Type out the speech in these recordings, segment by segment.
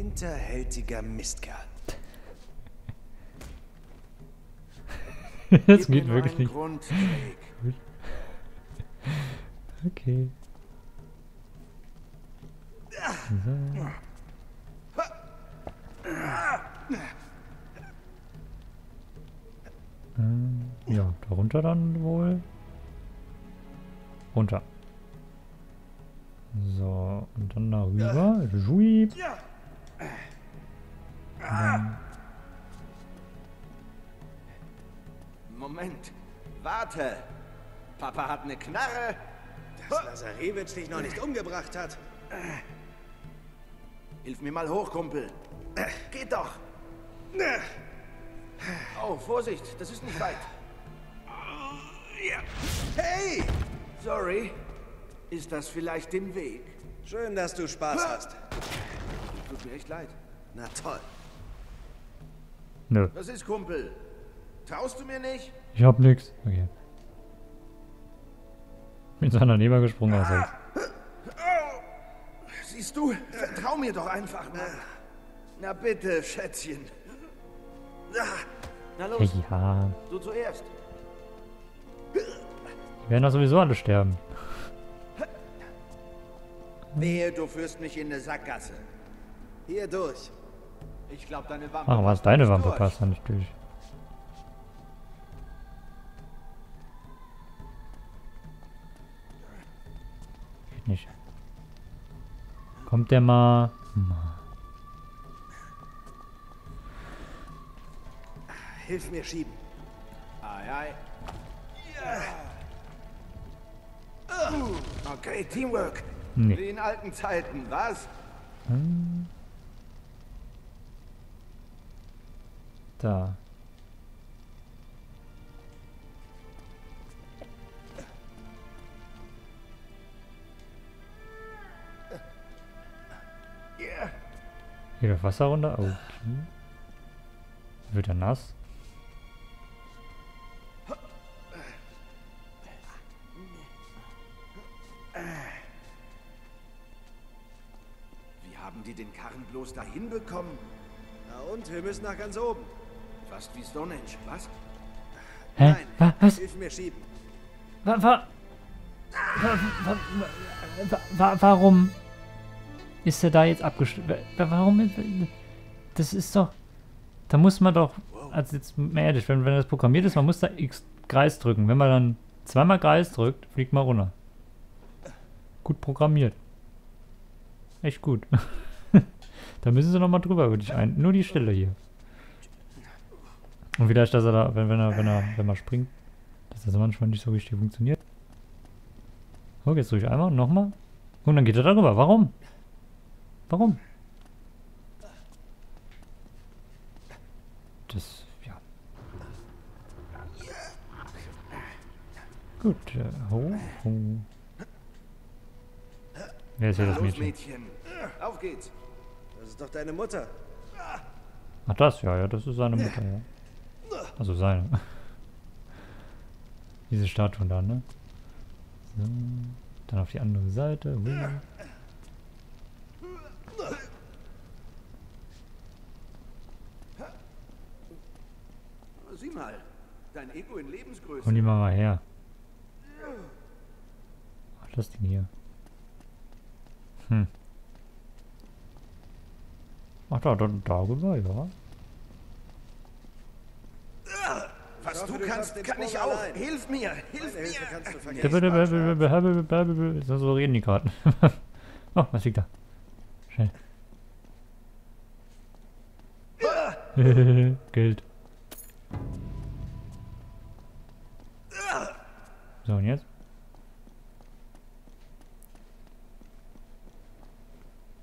Hinterhältiger Mistkerl. das geht wirklich nicht. Okay. So. Ähm, ja, darunter dann wohl. Runter. So, und dann darüber. Juip. Moment. Warte. Papa hat eine Knarre. Dass Lazarewitsch dich noch nicht umgebracht hat. Hilf mir mal hoch, Kumpel. Geht doch. Oh, Vorsicht, das ist nicht weit. Hey! Sorry. Ist das vielleicht den Weg? Schön, dass du Spaß hast. Tut mir echt leid. Na toll. Nö. Was ist, Kumpel? Traust du mir nicht? Ich hab nix. Okay. Mit seiner Neber gesprungen aus. Ah. Siehst du? Vertrau mir doch einfach mal. Na bitte, Schätzchen. Na los. Ja. Du zuerst. Die werden doch sowieso alle sterben. Wehe, du führst mich in eine Sackgasse. Hier durch. Ich glaube, deine Wampe. Ach, was deine Wampe passt da nicht durch. Geht nicht. Kommt der mal. Hilf mir schieben. Ei, ei. Okay, Teamwork. Nee. Wie in alten Zeiten, was? Hm. Da. Hier das Wasser runter. Okay. Wird er nass? Wie haben die den Karren bloß dahin bekommen? Na und? Wir müssen nach ganz oben. Fast wie Stonehenge, was? Hä? Nein, was? Hilf mir schieben. Wa, wa, wa, warum ist er da jetzt abgestürzt? Warum? Das ist doch... Da muss man doch... Also jetzt mehr ehrlich, wenn, wenn das programmiert ist, man muss da X Kreis drücken. Wenn man dann zweimal Kreis drückt, fliegt man runter. Gut programmiert. Echt gut. da müssen sie nochmal drüber, würde ich ein. Nur die Stelle hier. Und vielleicht, dass er da, wenn, wenn er, wenn er, wenn man springt, dass das manchmal nicht so richtig funktioniert. So, jetzt durch einmal, nochmal. Und dann geht er darüber. Warum? Warum? Das, ja. Gut, äh, hoch, hoch. Wer ist hier das Mädchen? Mädchen? Auf geht's. Das ist doch deine Mutter. Ach das, ja, ja, das ist seine Mutter, ja. Also seine. Diese Statue da, ne? So. Dann auf die andere Seite. Sieh mal, dein Ego in Lebensgröße. Komm die mal, mal her. Ach, das Ding hier. Hm. Ach da, da, darüber, ja. Was du kannst, kann ich auch. Hilf mir, hilf mir. So reden die gerade. oh, was liegt da? Schnell. Geld. So, und jetzt?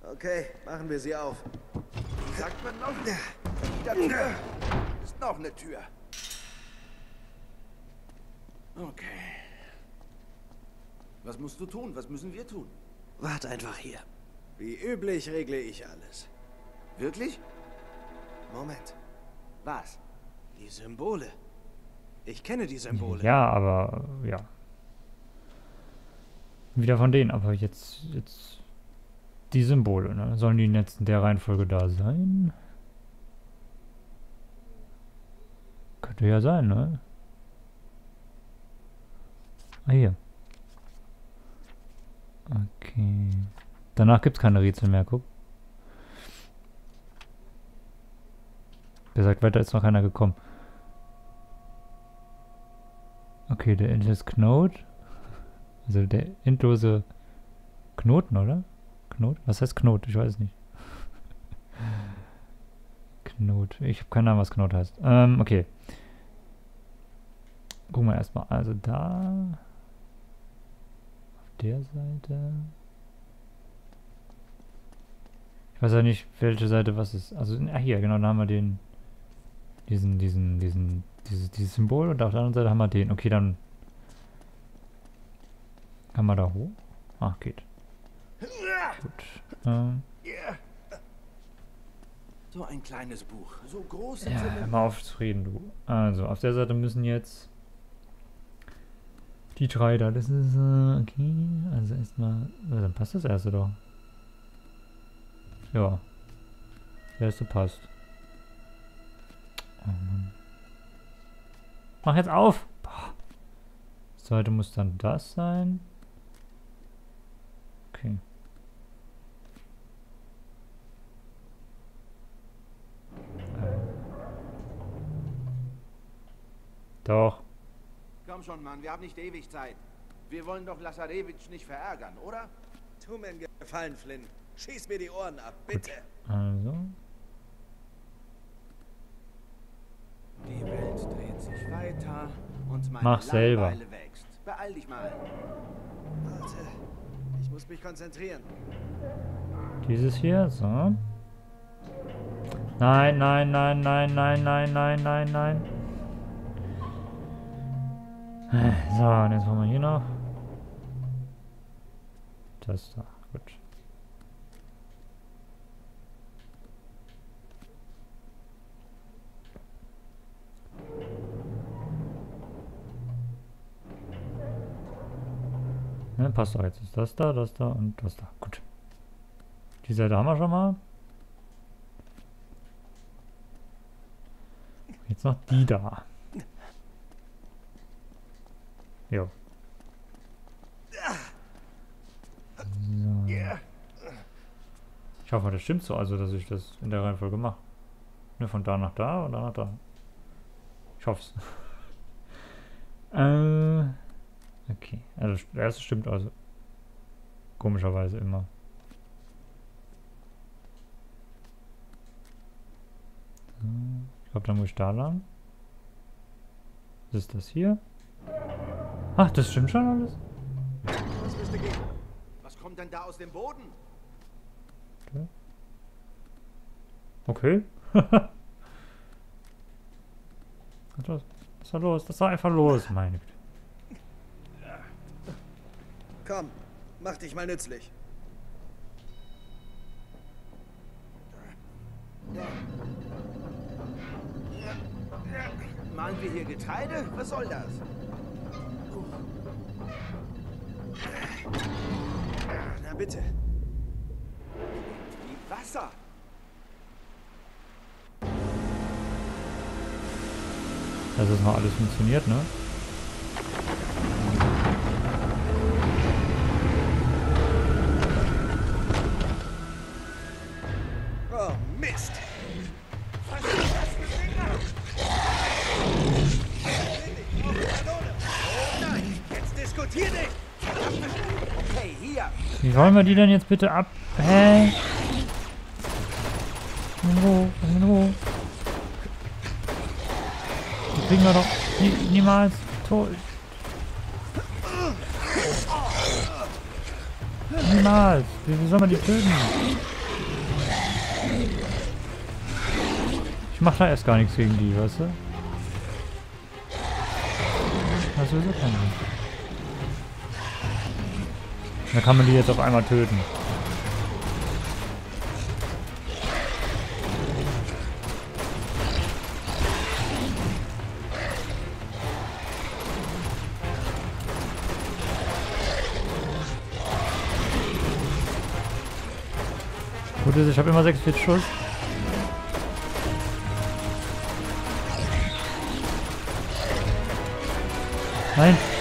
Okay, machen wir sie auf. Sagt man noch? Da. Ist noch eine Tür. Okay. Was musst du tun? Was müssen wir tun? Wart einfach hier. Wie üblich regle ich alles. Wirklich? Moment. Was? Die Symbole. Ich kenne die Symbole. Ja, aber ja. Wieder von denen, aber jetzt, jetzt. die Symbole, ne? Sollen die jetzt in der Reihenfolge da sein? Könnte ja sein, ne? Ah, hier. Okay. Danach gibt es keine Rätsel mehr, guck. Gesagt, weiter ist noch keiner gekommen. Okay, der endless Knot. Also der endlose Knoten, oder? Knot? Was heißt Knot? Ich weiß nicht. Knot. Ich habe keine Ahnung, was Knot heißt. Ähm, okay. Gucken wir erstmal. Also da. Der Seite. Ich weiß ja nicht, welche Seite was ist. Also, ah, hier, genau, da haben wir den. Diesen, diesen, diesen, dieses, dieses Symbol und auf der anderen Seite haben wir den. Okay, dann. Kann man da hoch? Ach, geht. Gut. Ähm, So ein kleines Buch. So groß ja, hör mal auf zu reden, du. Also, auf der Seite müssen jetzt die drei da. Das ist, äh, okay. Also erstmal, äh, dann passt das erste doch. Ja. Das erste passt. Oh Mann. Mach jetzt auf! Das zweite muss dann das sein. Okay. Doch. Komm schon, Mann, wir haben nicht ewig Zeit. Wir wollen doch Lasarewitsch nicht verärgern, oder? Tu mir einen Gefallen, Flynn. Schieß mir die Ohren ab, bitte. Also. Die Welt dreht sich weiter und meine Mach selber. Wächst. Beeil dich mal. Warte. Ich muss mich konzentrieren. Dieses hier, so. Nein, nein, nein, nein, nein, nein, nein, nein, nein. So, und jetzt haben wir hier noch. Das da, gut. Ne, passt doch jetzt. Ist das da, das da und das da. Gut. Die Seite haben wir schon mal. Jetzt noch die da. Jo. So. Ich hoffe, das stimmt so, also dass ich das in der Reihenfolge mache. Ne, von da nach da und da nach da. Ich hoffe es. äh, okay. Also der erste stimmt also. Komischerweise immer. Ich glaube, dann muss ich da lang. Was ist das hier? Ach, das stimmt schon alles? Das müsste gehen. Was kommt denn da aus dem Boden? Okay. was, ist los? was ist da los? Das war einfach los, meine Güte. Komm, mach dich mal nützlich. Malen wir hier Getreide? Was soll das? Na bitte. Wie Wasser. Dass das noch alles funktioniert, ne? Wir die denn jetzt bitte ab... Hä? Die kriegen wir doch nie, niemals tot. Niemals. Wie, soll man die töten? Ich mach da erst gar nichts gegen die, weißt du? Das ist sowieso kein Da kann man die jetzt auf einmal töten. ist, ich habe immer 46 Schuss. Nein.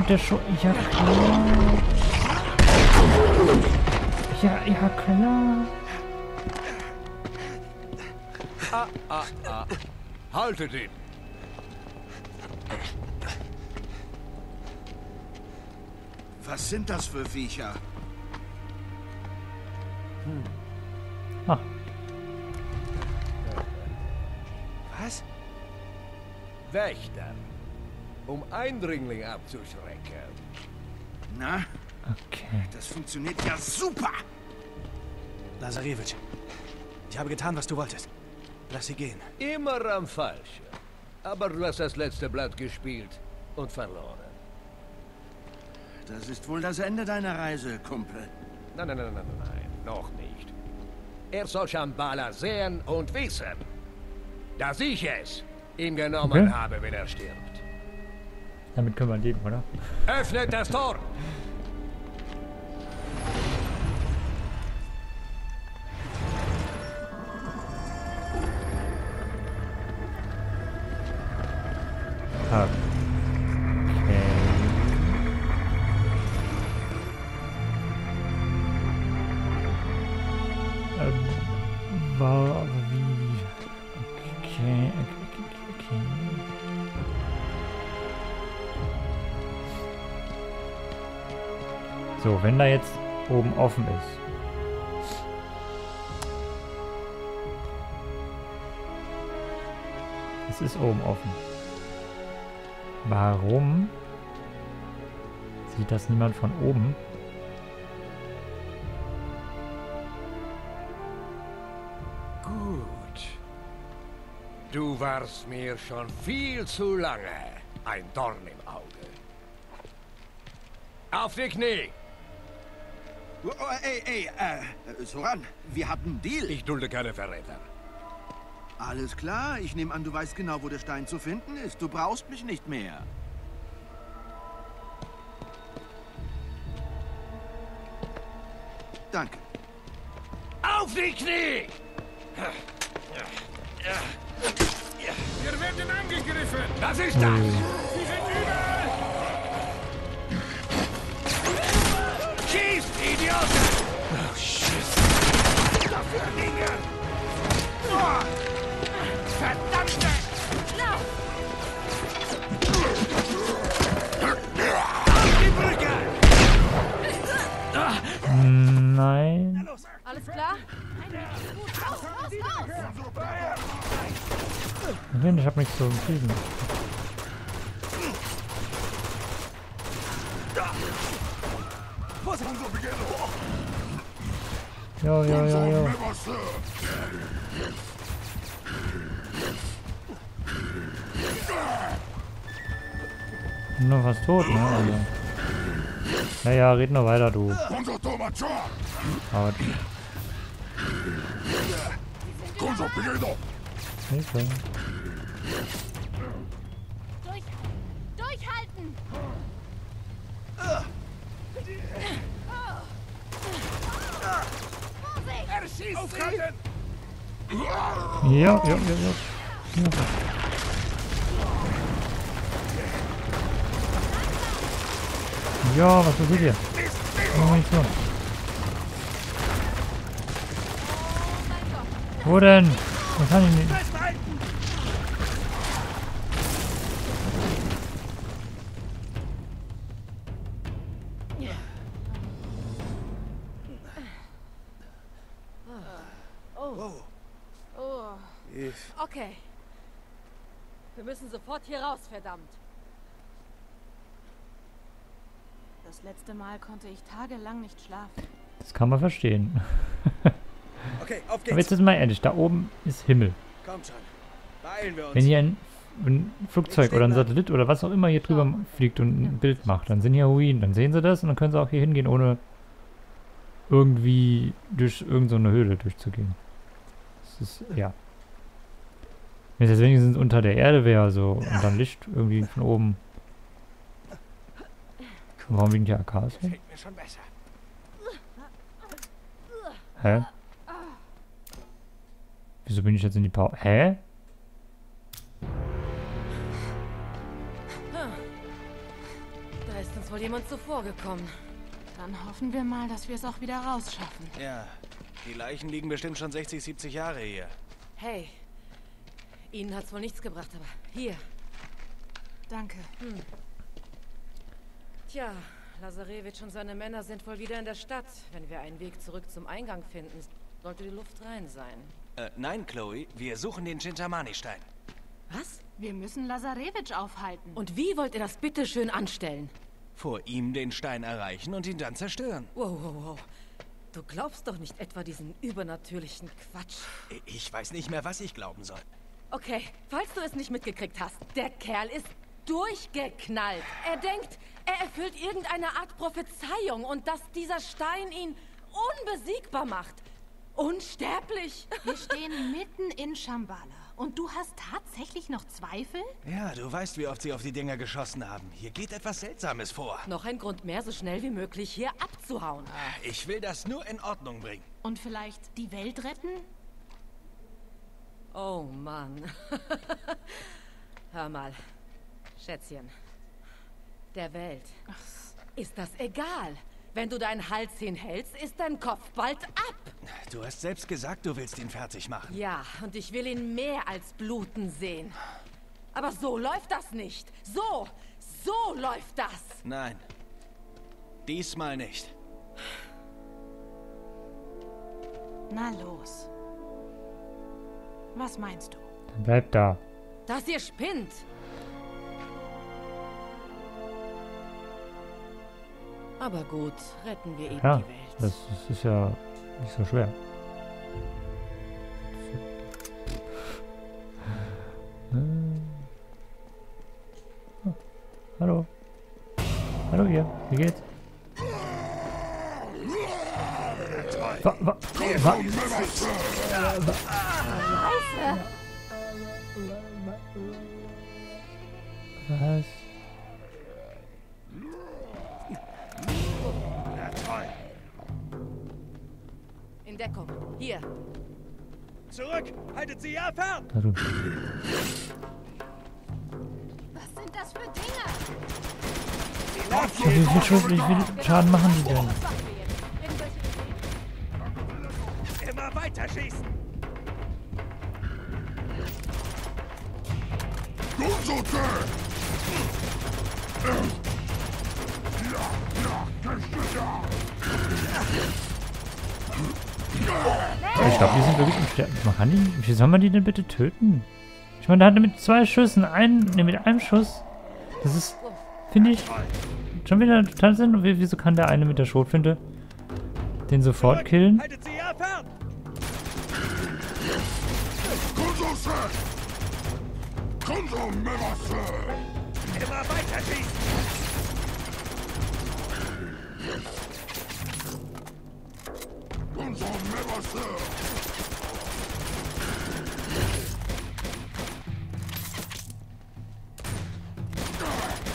Mit der Schuh. Ja klar. Ja, ja klar. Haltet ihn! Was sind das für Viecher? Ah, Was? Wächter. Um Eindringling abzuschrecken. Na, okay. das funktioniert ja super. Lazarevich, ich habe getan, was du wolltest. Lass sie gehen. Immer am Falschen. Aber du hast das letzte Blatt gespielt und verloren. Das ist wohl das Ende deiner Reise, Kumpel. Nein, nein, nein, nein, nein, nein, noch nicht. Er soll Shambhala sehen und wissen, dass ich es ihm genommen Okay. habe, wenn er stirbt. Damit können wir leben, oder? Öffnet das Tor! Wenn da jetzt oben offen ist. Es ist oben offen. Warum sieht das niemand von oben? Gut. Du warst mir schon viel zu lange ein Dorn im Auge. Auf die Knie! Oh, ey, ey, äh, Soran, wir hatten einen Deal. Ich dulde keine Verräter. Alles klar, ich nehme an, du weißt genau, wo der Stein zu finden ist. Du brauchst mich nicht mehr. Danke. Auf die Knie! Wir werden angegriffen! Das ist das! Sie sind überall! Oh, shit. Dafür Dinge! Oh, verdammte! Auf die Brücke! Nein. Alles klar? Nein, ich hab nichts zu kriegen. Jo, jo, jo, jo. Nur fast tot, ne? Also. Ja, ja, red nur weiter, du. Autsch. Hilfe. Durch, durchhalten! Ja, ja, ja, ja. ja. Ja, was passiert hier? Munition. Wo denn? Was kann ich nicht? Sofort hier raus, verdammt. Das letzte Mal konnte ich tagelang nicht schlafen. Das kann man verstehen. okay, auf Aber jetzt geht's. ist mal ehrlich, da oben ist Himmel. Kommt schon. Beeilen wir uns. Wenn hier ein ein Flugzeug oder ein Satellit oder was auch immer hier drüber fliegt und ein Bild macht, dann sind hier Ruinen. Dann sehen sie das und dann können sie auch hier hingehen, ohne irgendwie durch irgendeine so eine Höhle durchzugehen. Das ist, ja. Wenn es jetzt wenigstens unter der Erde wäre, so, und dann Licht irgendwie von oben. Warum liegen die AKs besser. Hä? Wieso bin ich jetzt in die Pause? Hä? Da ist uns wohl jemand zuvorgekommen. Dann hoffen wir mal, dass wir es auch wieder rausschaffen. Ja, die Leichen liegen bestimmt schon 60, 70 Jahre hier. Hey, Ihnen hat's wohl nichts gebracht, aber hier. Danke. Tja, Lazarevich und seine Männer sind wohl wieder in der Stadt. Wenn wir einen Weg zurück zum Eingang finden, sollte die Luft rein sein. Äh, nein, Chloe, wir suchen den Chintamani-Stein. Was? Wir müssen Lazarevich aufhalten. Und wie wollt ihr das bitte schön anstellen? Vor ihm den Stein erreichen und ihn dann zerstören. Wow, wow, wow. Du glaubst doch nicht etwa diesen übernatürlichen Quatsch. Ich weiß nicht mehr, was ich glauben soll. Okay, falls du es nicht mitgekriegt hast, der Kerl ist durchgeknallt. Er denkt, er erfüllt irgendeine Art Prophezeiung und dass dieser Stein ihn unbesiegbar macht. Unsterblich. Wir stehen mitten in Shambhala. Und du hast tatsächlich noch Zweifel? Ja, du weißt, wie oft sie auf die Dinger geschossen haben. Hier geht etwas Seltsames vor. Noch ein Grund mehr, so schnell wie möglich hier abzuhauen. Ich will das nur in Ordnung bringen. Und vielleicht die Welt retten? Oh Mann. Hör mal, Schätzchen. Der Welt ist das egal. Wenn du deinen Hals hinhältst, ist dein Kopf bald ab. Du hast selbst gesagt, du willst ihn fertig machen. Ja, und ich will ihn mehr als bluten sehen. Aber so läuft das nicht. So, so läuft das. Nein. Diesmal nicht. Na los. Was meinst du? Dann bleib da. Dass ihr spinnt. Aber gut, retten wir eben Ja, die Welt. das, das ist ja nicht so schwer. Ah, Hallo. Hallo ihr, wie geht's? Wa, wa, wa, was? In Deckung. Hier. Zurück! Haltet sie ja fern! Na. Was sind das für Dinge? Wie viel, Schuss, wie viel Schaden machen die denn? Immer weiter schießen! Ich glaube, die sind wirklich im Sterben. Man kann die, wie soll man die denn bitte töten? Ich meine, der hatte mit zwei Schüssen einen, ne, mit einem Schuss. Das ist, finde ich, schon wieder total Sinn. Wieso kann der eine mit der Schrotflinte den sofort killen? Haltet Immer weiter schießen!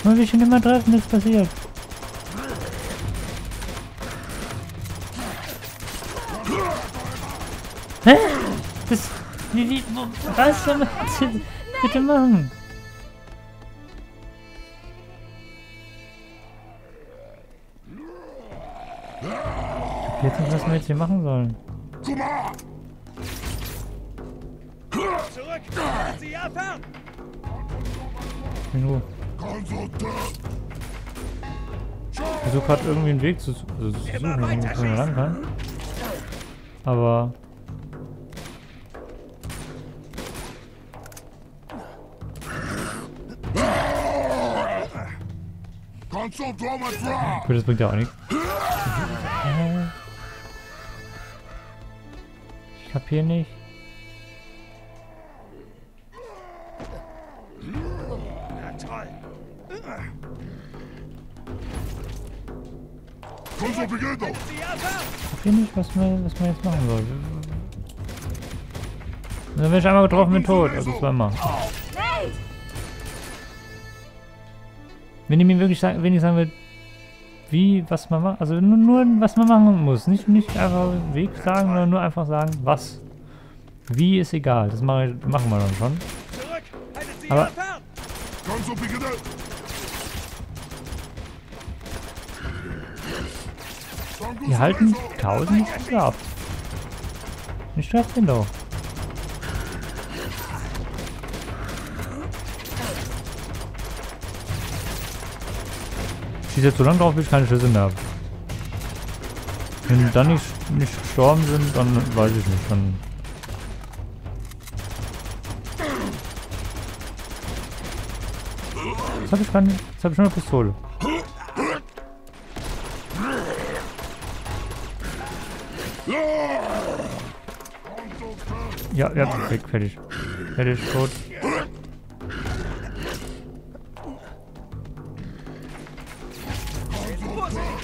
Wollen wir schon immer treffen, nichts passiert. Hä? Das, wie, wie, was soll man bitte machen? Jetzt hier machen sollen. Zurück! Sie fern! In Ruhe. Ich versuche gerade irgendwie einen Weg zu, also zu suchen, wo man wo man lang kann. Aber gut, das bringt ja auch nichts kapiere nicht. Na toll. Komm beginn doch! Ich kapiere nicht, was man, was man jetzt machen soll. Dann bin ich einmal getroffen, bin tot. Also zweimal. Wenn ich mir wirklich sagen, wenn ich sagen will, wie, was man macht, also nur, nur was man machen muss. Nicht, nicht einfach Weg sagen, sondern nur einfach sagen, was. Wie ist egal. Das mache ich, machen wir dann schon. Zurück! Haltet sie Aber-. Die halten 1000 Spieler ab. Nicht stresst den doch. Schieß jetzt so lange drauf, bis ich keine Schüsse mehr habe. Wenn die dann nicht, nicht gestorben sind, dann weiß ich nicht. Dann Jetzt habe ich keine. Jetzt habe ich nur eine Pistole. Ja, ja, weg, fertig. Fertig, tot.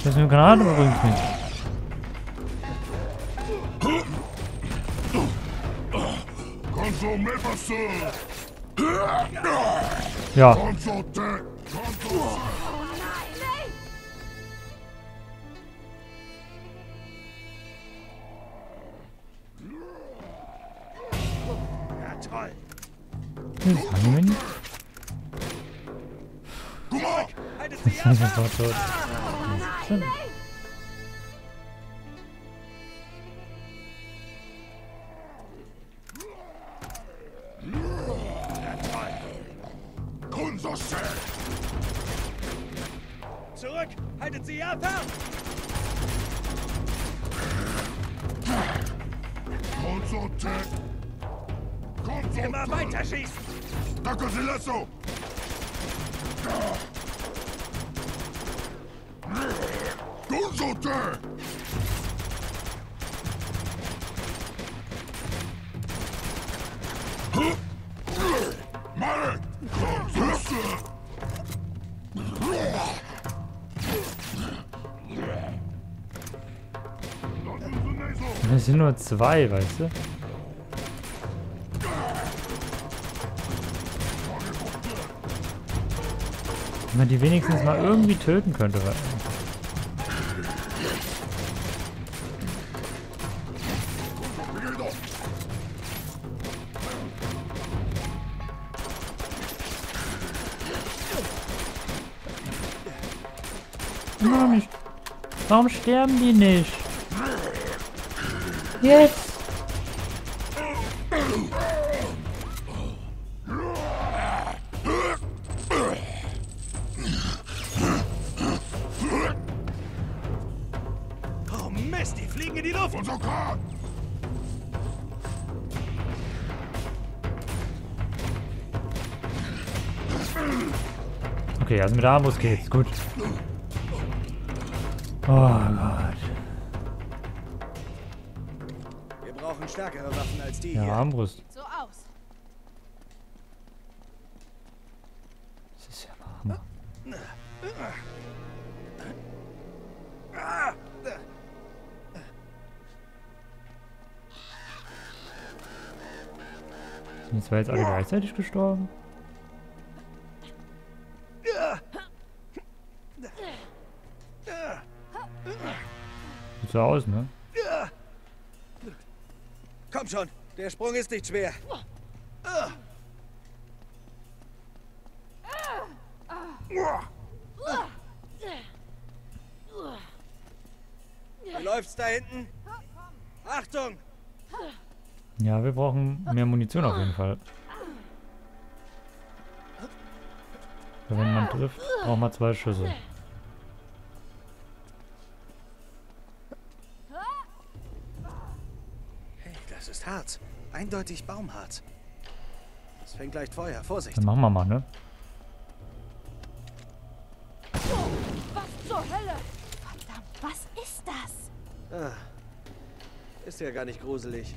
Das ist eine Granate übrigens nicht. Ganz tot. Schön. Zurück! Haltet sie ab! fern! So Immer weiter schießen! Danke, Silesso. Deck. Das sind nur zwei, weißt du? Wenn man die wenigstens mal irgendwie töten könnte. Warum sterben die nicht? Jetzt! Oh Mist, die fliegen in die Luft! Unser Kahn. Okay, also mit der Armbrust geht's. Gut. Oh Gott. Wir brauchen stärkere Waffen als die Ja, hier. Armbrust. So aus. Das ist ja Hammer. Sind die zwei jetzt alle gleichzeitig gestorben? So aus, ne? Komm schon, der Sprung ist nicht schwer. Wie läuft's da hinten? Achtung! Ja, wir brauchen mehr Munition auf jeden Fall. Wenn man trifft, braucht man zwei Schüsse. Eindeutig Baumharz. Es fängt leicht Feuer. Vorsicht. Dann machen wir mal, ne? Was zur Hölle? Verdammt, was ist das? Ah, ist ja gar nicht gruselig.